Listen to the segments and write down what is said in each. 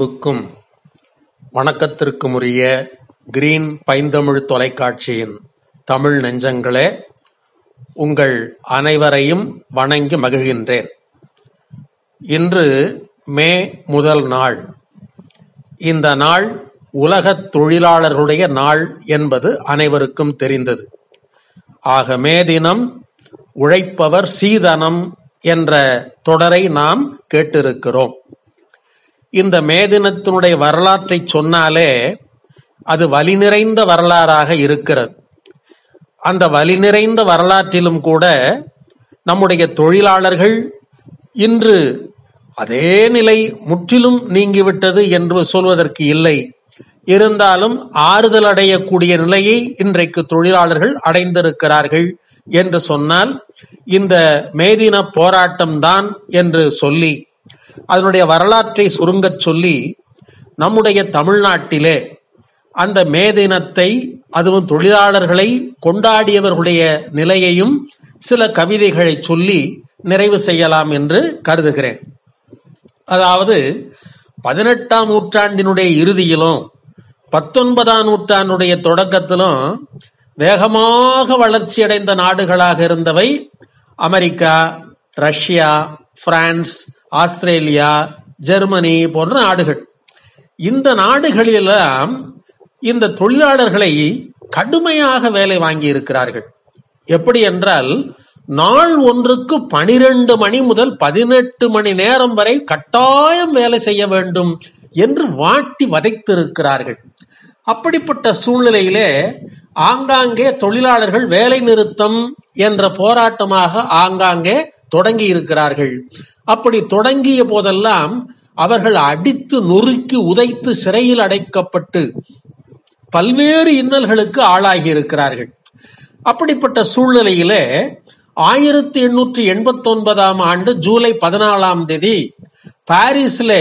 அன்புக்கும் வணக்கத்திற்குமுரிய கிரீன் பைந்தமிழ் தொலைக்காட்சியின் தமிழ் நெஞ்சங்களே உங்கள் அனைவரையும் வணங்கி மகிழ்கின்றேன். இன்று மே முதல் நாள். இந்த நாள் உலகத் தொழிலாளர்களுடைய நாள் என்பது அனைவருக்கும் தெரிந்தது. ஆக மே தினம் உழைப்பவர் சீதனம் என்ற தொடரை நாம் கேட்டிருக்கிறோம். இந்த மேதினத்தினுடைய வரலாற்றை சொன்னாலே அது வலி நிறைந்த வரலாறாக இருக்கிறது. அந்த வலி நிறைந்த வரலாற்றிலும் கூட நம்முடைய தொழிலாளர்கள் இன்று அதே நிலை முற்றிலும் நீங்கிவிட்டது என்று சொல்வதற்கு இல்லை. இருந்தாலும் ஆறுதல் அடையக்கூடிய நிலையை இன்றைக்கு தொழிலாளர்கள் அடைந்திருக்கிறார்கள் என்று சொன்னால் இந்த மேதின போராட்டம்தான் என்று சொல்லி அதனுடைய வரலாற்றை சுருங்கச் சொல்லி நம்முடைய தமிழ்நாட்டிலே அந்த மே தினத்தை அதுவும் தொழிலாளர்களை கொண்டாடியவர்களுடைய நிலையையும் சில கவிதைகளை சொல்லி நிறைவு செய்யலாம் என்று கருதுகிறேன். அதாவது பதினெட்டாம் நூற்றாண்டினுடைய இறுதியிலும் பத்தொன்பதாம் நூற்றாண்டுடைய தொடக்கத்திலும் வேகமாக வளர்ச்சியடைந்த நாடுகளாக இருந்தவை America Russia France Australia Germany போன்ற நாடுகள். இந்த நாடுகளிலெல்லாம் இந்த தொழிலாளர்களை கடுமையாக வேலை வாங்கி இருக்கிறார்கள். எப்படி என்றால் நாள் ஒன்றுக்கு பனிரெண்டு மணி முதல் பதினெட்டு மணி நேரம் வரை கட்டாயம் வேலை செய்ய வேண்டும் என்று வாட்டி வதைத்திருக்கிறார்கள். அப்படிப்பட்ட சூழ்நிலையிலே ஆங்காங்கே தொழிலாளர்கள் வேலை நிறுத்தம் என்ற போராட்டமாக ஆங்காங்கே தொடங்கி இருக்கிறார்கள் அப்படி தொடங்கிய போதெல்லாம் அவர்கள் அடித்து நொறுக்கி உதைத்து சிறையில் அடைக்கப்பட்டு பல்வேறு இன்னல்களுக்கு ஆளாகி இருக்கிறார்கள் அப்படிப்பட்ட சூழ்நிலையிலே ஆயிரத்தி எண்ணூற்றி எண்பத்தி ஒன்பதாம் ஆண்டு ஜூலை பதினாலாம் தேதி பாரிஸ்ல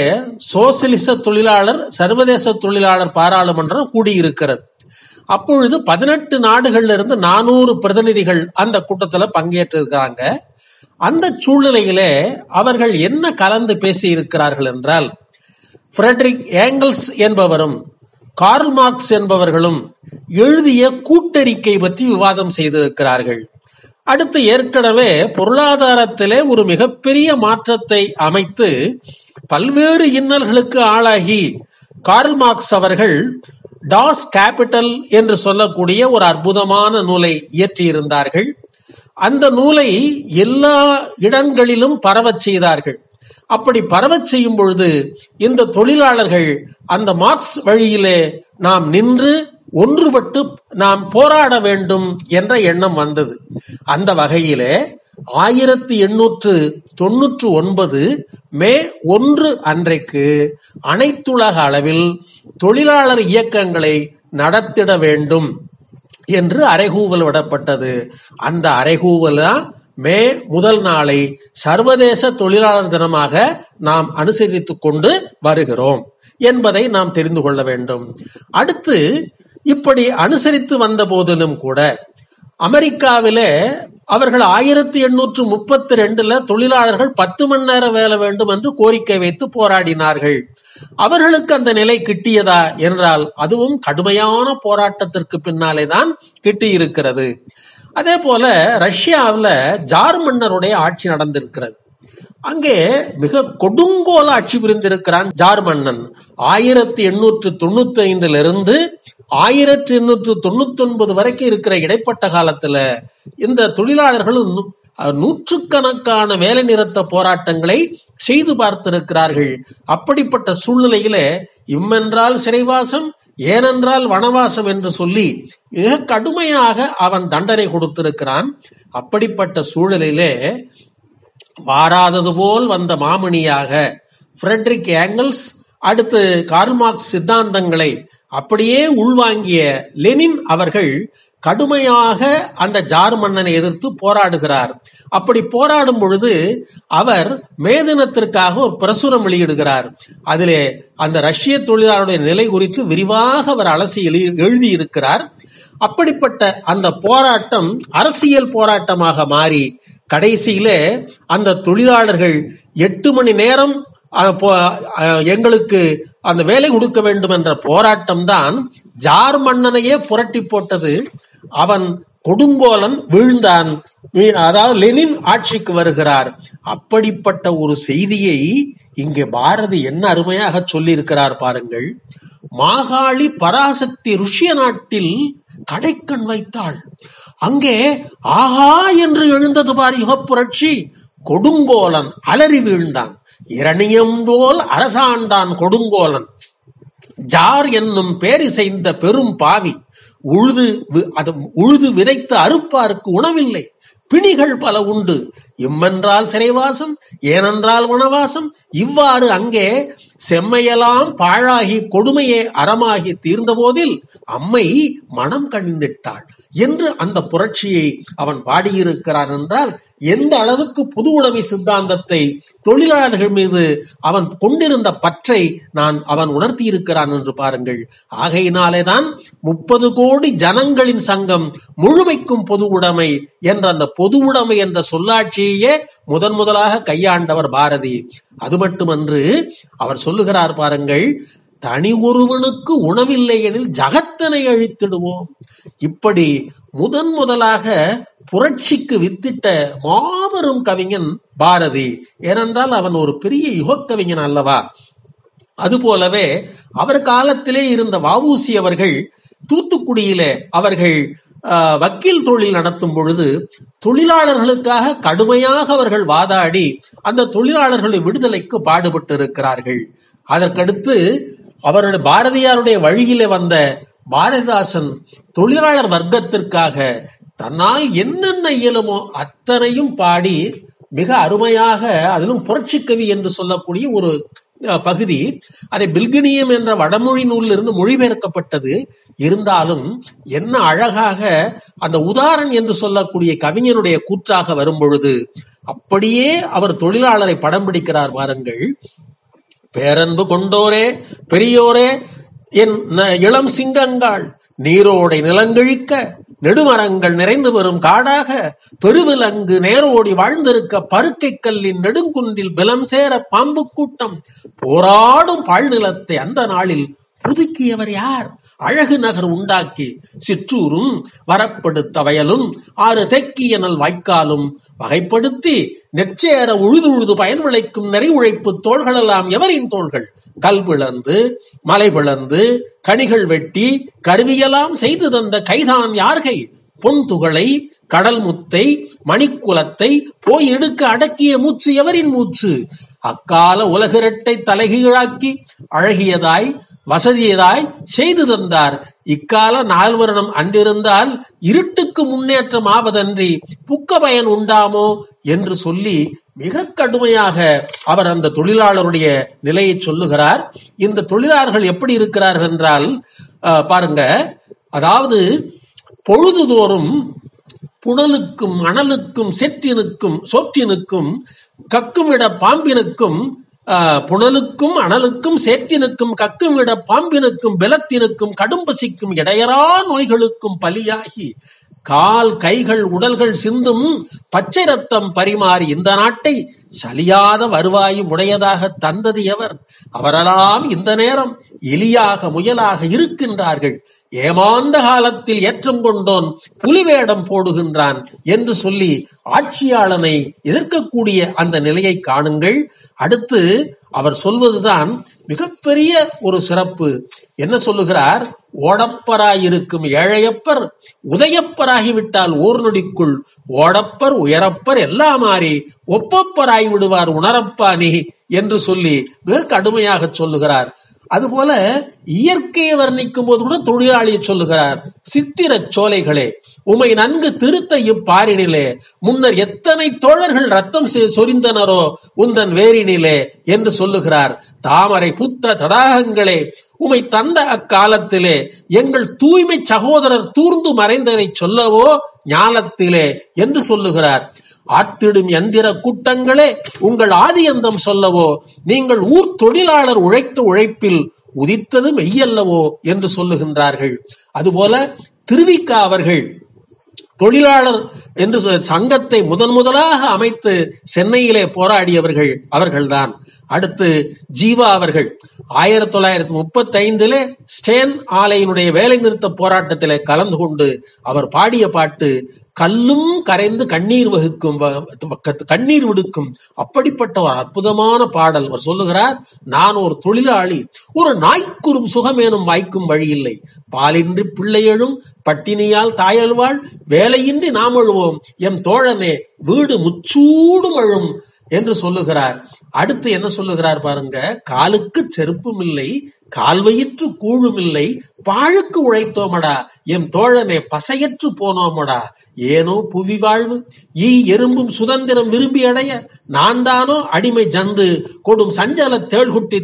சோசியலிச தொழிலாளர் சர்வதேச தொழிலாளர் பாராளுமன்றம் கூடியிருக்கிறது. அப்பொழுது பதினெட்டு நாடுகள்ல இருந்து நானூறு பிரதிநிதிகள் அந்த கூட்டத்துல பங்கேற்றிருக்கிறாங்க. அந்த சூழ்நிலையிலே அவர்கள் என்ன கலந்து பேசியிருக்கிறார்கள் என்றால் ஃப்ரெட்ரிக் ஏங்கல்ஸ் என்பவரும் கார்ல் மார்க்ஸ் என்பவர்களும் எழுதிய கூட்டறிக்கை பற்றி விவாதம் செய்திருக்கிறார்கள். அடுத்து ஏற்கனவே பொருளாதாரத்திலே ஒரு மிகப்பெரிய மாற்றத்தை அமைத்து பல்வேறு இன்னல்களுக்கு ஆளாகி கார்ல் மார்க்ஸ் அவர்கள் டாஸ் கேபிட்டல் என்று சொல்லக்கூடிய ஒரு அற்புதமான நூலை இயற்றியிருந்தார்கள். அந்த நூலை எல்லா இடங்களிலும் பரவச் செய்தார்கள். அப்படி பரவச் செய்யும் பொழுது இந்த தொழிலாளர்கள் அந்த மார்க்ஸ் வழியிலே நாம் நின்று ஒன்றுபட்டு நாம் போராட வேண்டும் என்ற எண்ணம் வந்தது. அந்த வகையிலே ஆயிரத்தி எண்ணூற்று தொன்னூற்று ஒன்பது மே ஒன்று அன்றைக்கு அனைத்துலக அளவில் தொழிலாளர் இயக்கங்களை நடத்திட வேண்டும். என்று அறைகூவல் விடப்பட்டது. அந்த அறைகூவல மே முதல் நாளை சர்வதேச தொழிலாளர் தினமாக நாம் அனுசரித்துக் கொண்டு வருகிறோம் என்பதை நாம் தெரிந்து கொள்ள வேண்டும். அடுத்து இப்படி அனுசரித்து வந்த போதிலும் கூட அமெரிக்காவிலே அவர்கள் ஆயிரத்தி எண்ணூற்று முப்பத்தி ரெண்டுல தொழிலாளர்கள் பத்து மணி நேரம் வேலை வேண்டும் என்று கோரிக்கை வைத்து போராடினார்கள். அவர்களுக்கு அந்த நிலை கிட்டியதா என்றால் அதுவும் கடுமையான போராட்டத்திற்கு பின்னாலே தான் கிட்டியிருக்கிறது. அதே போல ரஷ்யாவில் ஜார் மன்னருடைய ஆட்சி நடந்திருக்கிறது. அங்கே மிக கொடுங்கோல ஆட்சி புரிந்திருக்கிறான் ஜார் மன்னன். ஆயிரத்தி எண்ணூற்று தொண்ணூத்தி ஐந்துல இருந்து ஆயிரத்தி எண்ணூற்று தொண்ணூத்தி ஒன்பது வரைக்கும் இருக்கிற இடைப்பட்ட காலத்துல இந்த தொழிலாளர்களும் நூற்றுக்கணக்கான வேலை நிறுத்த போராட்டங்களை செய்து பார்த்திருக்கிறார்கள். அப்படிப்பட்ட சூழ்நிலையில இம்மென்றால் சிறைவாசம் ஏனென்றால் வனவாசம் என்று சொல்லி மிக கடுமையாக அவன் தண்டனை கொடுத்திருக்கிறான். அப்படிப்பட்ட சூழலிலே வாராதது போல் வந்த மாமணியாக ஃப்ரெட்ரிக் ஏங்கல்ஸ் அடுத்து கார்மார்க்ஸ் சித்தாந்தங்களை அப்படியே உள்வாங்கிய லெனின் அவர்கள் கடுமையாக அந்த ஜார் மன்னனை எதிர்த்து போராடுகிறார். அப்படி போராடும் பொழுது அவர் மேதினத்திற்காக ஒரு பிரசுரம் வெளியிடுகிறார். அதிலே அந்த ரஷ்ய தொழிலாளருடைய நிலை குறித்து விரிவாக அவர் அலசி எழுதியிருக்கிறார். அப்படிப்பட்ட அந்த போராட்டம் அரசியல் போராட்டமாக மாறி கடைசியிலே அந்த தொழிலாளர்கள் எட்டு மணி நேரம் எங்களுக்கு அந்த வேலை கொடுக்க வேண்டும் என்ற போராட்டம் தான் ஜார் மன்னனையே புரட்டி போட்டது. அவன் கொடுங்கோலன் வீழ்ந்தான். அதாவது லெனின் ஆட்சிக்கு வருகிறார். அப்படிப்பட்ட ஒரு செய்தியை இங்கே பாரதி என்ன அருமையாக சொல்லியிருக்கிறார் பாருங்கள். மாகாளி பராசக்தி ருஷ்ய நாட்டில் கடைக்கண் வைத்தாள். அங்கே ஆஹா என்று எழுந்தது பார் யுக புரட்சி கொடுங்கோலன் அலறி வீழ்ந்தான். இரணியம் போல் அரசாண்டான் கொடுங்கோலன். ஜார் என்னும் பேரிசைந்த பெரும் பாவி உழுது அது உழுது விதைத்து அறுப்பாருக்கு உணவில்லை. பிணிகள் பல உண்டு. இம்மென்றால் சிறைவாசம் ஏனென்றால் வனவாசம் இவ்வாறு அங்கே செம்மையெல்லாம் பாழாகி கொடுமையே அறமாகி தீர்ந்த போதில் அம்மை மனம் கணிந்திட்டாள் என்று அந்த புரட்சியை அவன் பாடியிருக்கிறான் என்றால் எந்த அளவுக்கு புது உடைமை சித்தாந்தத்தை தொழிலாளர்கள் மீது அவன் கொண்டிருந்த பற்றை நான் அவன் உணர்த்தி இருக்கிறான் என்று பாருங்கள். ஆகையினாலேதான் முப்பது கோடி ஜனங்களின் சங்கம் முழுமைக்கும் பொது உடைமை என்ற அந்த பொது உடைமை என்ற சொல்லாட்சியையே முதன் முதலாக கையாண்டவர் பாரதி. அது மட்டுமன்று அவர் சொல்லுகிறார் பாருங்கள் தனி ஒருவனுக்கு உணவில்லை எனில் ஜகத்தனை அழித்திடுவோம். இப்படி முதன் முதலாக புரட்சிக்கு வித்திட்ட மாபெரும் கவிஞன் பாரதி. ஏனென்றால் அவன் ஒரு பெரிய யுகக்கவிஞன் அல்லவா. அதுபோலவே அவர் காலத்திலே இருந்த வாவூசி அவர்கள் தூத்துக்குடியிலே அவர்கள் வக்கீல் தொழில் நடத்தும் பொழுது தொழிலாளர்களுக்காக கடுமையாக அவர்கள் வாதாடி அந்த தொழிலாளர்களை விடுதலைக்கு பாடுபட்டு இருக்கிறார்கள் அதற்கடுத்து அவருடைய பாரதியாருடைய வழியிலே வந்த பாரதிதாசன் தொழிலாளர் வர்க்கத்திற்காக தன்னால் என்னென்ன இயலுமோ அத்தனையும் பாடி மிக அருமையாக அதிலும் புரட்சிக்கவி என்று சொல்லக்கூடிய ஒரு பகுதி. அதை பில்கினியம் என்ற வடமொழி நூலிலிருந்து மொழிபெயர்க்கப்பட்டது. இருந்தாலும் என்ன அழகாக அந்த உதாரன் என்று சொல்லக்கூடிய கவிஞனுடைய கூற்றாக வரும் பொழுது அப்படியே அவர் தொழிலாளரை படம் பிடிக்கிறார் பாருங்கள். பேரன்பு கொண்டோரே பெரியோரே என் ந- இளம் சிங்கங்கள் நீரோடை நிலங்கழிக்க நெடுமரங்கள் நிறைந்து வரும் காடாக பெருவிலங்கு நேரோடி வாழ்ந்திருக்க பருக்கை கல்லின் நெடுங்குன்றில் பிலம் சேர பாம்பு கூட்டம் போராடும் பாழ்நிலத்தை அந்த நாளில் புதுக்கியவர் யார்? அழகு நகர் உண்டாக்கி சிற்றூரும் வரப்படுத்த வயலும் ஆறு தெக்கிய நல் வாய்க்காலும் வகைப்படுத்தி நெச்சேர உழுது உழுது பயன் விளைக்கும் நிறை உழைப்பு தோள்களெல்லாம் எவரின் தோள்கள்? கல் பிளந்து மலை பிளந்து கனிகள் வெட்டி கருவியெல்லாம் செய்து தந்த கைதான் யார்கை? பொன் துகளை கடல் முத்தை மணிக்குலத்தை போய் எடுக்க அடக்கிய மூச்சு எவரின் மூச்சு? அக்கால உலகிரட்டை தலைகீழாக்கி அழகியதாய் வசதியதாய் செய்து தந்தார். இக்கால நால்வரணம் அன்றிருந்தால் இருட்டுக்கு முன்னேற்றம் ஆவதன்றி புக்க பயன் உண்டாமோ? என்று சொல்லி மிக கடுமையாக அவர் அந்த தொழிலாளருடைய நிலையை சொல்லுகிறார். இந்த தொழிலாளர்கள் எப்படி இருக்கிறார்கள் என்றால் பாருங்க அதாவது பொழுதுதோறும் புனலுக்கும் அனலுக்கும் செற்றினுக்கும் சோற்றினுக்கும் கக்குமிட பாம்பினுக்கும் ஆஹ், புனலுக்கும் அனலுக்கும் சேற்றினுக்கும் கக்குமிட பாம்பினுக்கும் பெலத்தினுக்கும் கடும்பசிக்கும் இடையரா நோய்களுக்கும் பலியாகி கால் கைகள் உடல்கள் சிந்தும் பச்சை ரத்தம் பரிமாறி இந்த நாட்டை சலியாத வருவாயும் உடையதாக தந்தது எவர்? அவரெல்லாம் இந்த நேரம் எலியாக முயலாக இருக்கின்றார்கள். ஏமாந்த காலத்தில் ஏற்றம் கொண்டோன் புலிவேடம் போடுகின்றான் என்று சொல்லி ஆட்சியாளனை எதிர்க்கக்கூடிய அந்த நிலையை காணுங்கள். அடுத்து அவர் சொல்வதுதான் மிகப்பெரிய ஒரு சிறப்பு. என்ன சொல்லுகிறார்? ஓடப்பராயிருக்கும் ஏழையப்பர் உதயப்பராகிவிட்டால் ஓர் நொடிக்குள் ஓடப்பர் உயரப்பர் எல்லாம் மாறி ஒப்பப்பராய் விடுவார் உணரப்பானி என்று சொல்லி மிக கடுமையாக சொல்லுகிறார். அதுபோல இயற்கையை வர்ணிக்கும் போது கூட தொழிலாளியை சொல்லுகிறார். சித்திரச் சோலைகளே உமை நன்கு திருத்த இப்பாரினிலே முன்னர் எத்தனை தோழர்கள் ரத்தம் செ- சொரிந்தனரோ உந்தன் வேரினிலே என்று சொல்லுகிறார். தாமரை புத்த தடாகங்களே உமை தந்த அக்காலத்திலே எங்கள் தூய்மை சகோதரர் தூர்ந்து மறைந்ததை சொல்லவோ ஞானத்திலே என்று சொல்லுகிறார். ஆத்திடும் எந்திர கூட்டங்களே உங்கள் ஆதியந்தம் சொல்லவோ நீங்கள் ஊர் தொழிலாளர் உழைத்த உழைப்பில் உதித்தது மெய்யல்லவோ என்று சொல்லுகின்றார்கள். அதுபோல திருவிக்கா அவர்கள் தொழிலாளர் என்று சங்கத்தை முதன் முதலாக அமைத்து சென்னையிலே போராடியவர்கள் அவர்கள்தான். அடுத்து ஜீவா அவர்கள். ஆயிரத்தி தொள்ளாயிரத்தி முப்பத்தி ஐந்துல ஸ்டேன் ஆலையினுடைய வேலை நிறுத்த போராட்டத்திலே கலந்து கொண்டு அவர் பாடிய பாட்டு கல்லும் கரைந்து கண்ணீர் வகுக்கும் வ- கண்ணீர் விடுக்கும் அப்படிப்பட்ட ஒரு அற்புதமான பாடல். அவர் சொல்லுகிறார் நான் ஒரு தொழிலாளி ஒரு நாய்க்குறும் சுகமேனும் வாய்க்கும் வழியில்லை பாலின்றி பிள்ளையழும் பட்டினியால் தாயல்வாள் வேலையின்றி நாம் அழுவோம். எம் தோழனே வீடு முச்சூடும் அழும் என்று சொல்லுகிறார். அடுத்து என்ன சொல்லுகிறார் பாருங்க காலுக்கு செருப்பும் இல்லை கால்வையிற்று கூழுமில்லை பாழுக்கு உழைத்தோமடா எம் தோழனே பசையற்று போனோமடா. ஏனோ புவி வாழ்வு ஈ எறும்பும் சுதந்திரம் விரும்பி அடைய நான் தானோ அடிமை ஜந்து கொடும் சஞ்சல தேள்குட்டி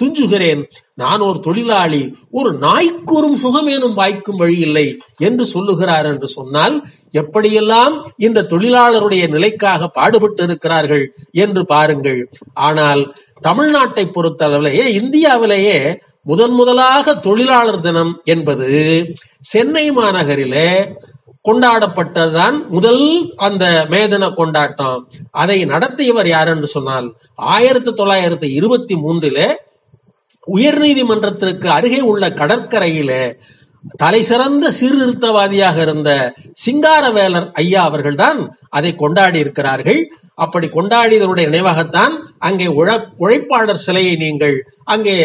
துஞ்சுகிறேன். நான் ஒரு தொழிலாளி ஒரு நாய்க்கூறும் சுகமேனும் வாய்க்கும் வழி இல்லை என்று சொல்லுகிறார் என்று சொன்னால் எப்படியெல்லாம் இந்த தொழிலாளருடைய நிலைக்காக பாடுபட்டு இருக்கிறார்கள் என்று பாருங்கள். ஆனால் தமிழ்நாட்டை பொறுத்தளவிலேயே இந்தியாவிலேயே முதன் முதலாக தொழிலாளர் தினம் என்பது சென்னை மாநகரிலே கொண்டாடப்பட்டதுதான் முதல் அந்த மேதன கொண்டாட்டம். அதை நடத்தியவர் யார் என்று சொன்னால் ஆயிரத்தி தொள்ளாயிரத்தி இருபத்தி மூன்றிலே உயர்நீதிமன்றத்திற்கு அருகே உள்ள கடற்கரையிலே தலை சிறந்த சீர்திருத்தவாதியாக இருந்த சிங்காரவேலர் ஐயா அவர்கள்தான் அதை கொண்டாடி இருக்கிறார்கள் அப்படி கொண்டாடியதனுடைய நினைவாகத்தான் அங்கே உழ- உழைப்பாளர் சிலையை நீங்கள் அங்கே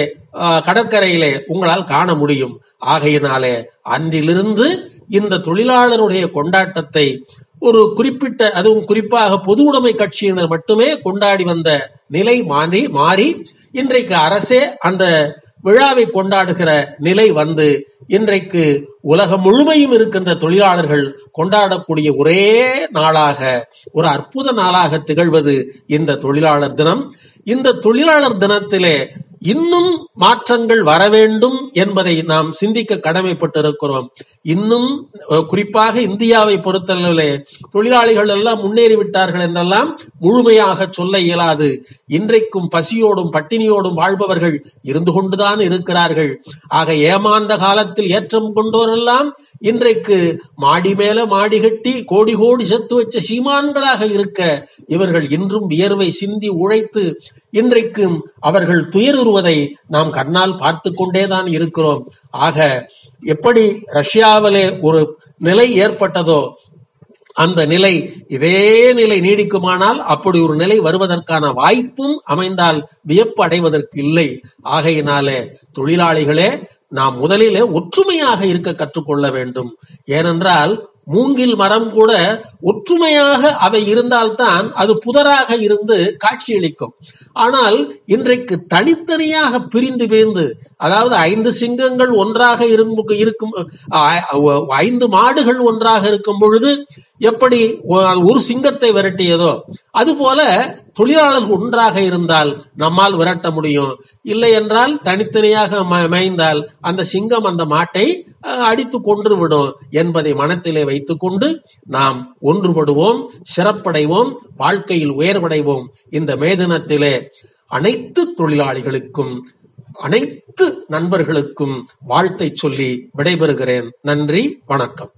கடற்கரையிலே உங்களால் காண முடியும். ஆகையினாலே அன்றிலிருந்து இந்த தொழிலாளருடைய கொண்டாட்டத்தை ஒரு குறிப்பிட்ட அதுவும் குறிப்பாக பொது உடைமை கட்சியினர் மட்டுமே கொண்டாடி வந்த நிலை மாறி மாறி இன்றைக்கு அரசே அந்த விழாவை கொண்டாடுகிற நிலை வந்து இன்றைக்கு உலகம் முழுமையும் இருக்கின்ற தொழிலாளர்கள் கொண்டாடக்கூடிய ஒரே நாளாக ஒரு அற்புத நாளாக திகழ்வது இந்த தொழிலாளர் தினம். இந்த தொழிலாளர் தினத்திலே இன்னும் மாற்றங்கள் வர வேண்டும் என்பதை நாம் சிந்திக்க கடமைப்பட்டிருக்கிறோம். இன்னும் குறிப்பாக இந்தியாவை பொறுத்தளவிலே தொழிலாளிகள் எல்லாம் முன்னேறி விட்டார்கள் என்றெல்லாம் முழுமையாக சொல்ல இயலாது. இன்றைக்கும் பசியோடும் பட்டினியோடும் வாழ்பவர்கள் இருந்து கொண்டுதான் இருக்கிறார்கள். ஆக ஏமாந்த காலத்தில் ஏற்றம் கொண்டோரெல்லாம் இன்றைக்கு மாடி மேல மாடி கட்டி கோடி கோடி சத்து வச்ச சீமான்களாக இருக்க இவர்கள் இன்றும் வியர்வை சிந்தி உழைத்து இன்றைக்கும் அவர்கள் துயருவதை நாம் கண்ணால் பார்த்து கொண்டேதான் இருக்கிறோம். ஆக எப்படி ரஷ்யாவிலே ஒரு நிலை ஏற்பட்டதோ அந்த நிலை இதே நிலை நீடிக்குமானால் அப்படி ஒரு நிலை வருவதற்கான வாய்ப்பும் அமைந்தால் வியப்பு அடைவதற்கு இல்லை. ஆகையினாலே தொழிலாளிகளே நாம் முதலிலே ஒற்றுமையாக இருக்க கற்றுக்கொள்ள வேண்டும். ஏனென்றால் மூங்கில் மரம் கூட ஒற்றுமையாக அவை இருந்தால்தான் அது புதராக இருந்து காட்சியளிக்கும். ஆனால் இன்றைக்கு தனித்தனியாக பிரிந்து பிரிந்து அதாவது ஐந்து சிங்கங்கள் ஒன்றாக இருக்கும் ஐந்து மாடுகள் ஒன்றாக இருக்கும் பொழுது எப்படி ஒரு சிங்கத்தை விரட்டியதோ அதுபோல தொழிலாளர்கள் ஒன்றாக இருந்தால் நம்மால் விரட்ட முடியும். இல்லை என்றால் தனித்தனியாக ம- மேய்ந்தால் அந்த சிங்கம் அந்த மாட்டை அடித்து கொன்று விடும் என்பதை மனத்திலே வைத்துக்கொண்டு நாம் ஒன்றுபடுவோம் சிறப்படைவோம் வாழ்க்கையில் உயர்வடைவோம். இந்த மே தினத்திலே அனைத்து தொழிலாளிகளுக்கும் அனைத்து நண்பர்களுக்கும் வாழ்த்தை சொல்லி விடைபெறுகிறேன். நன்றி வணக்கம்.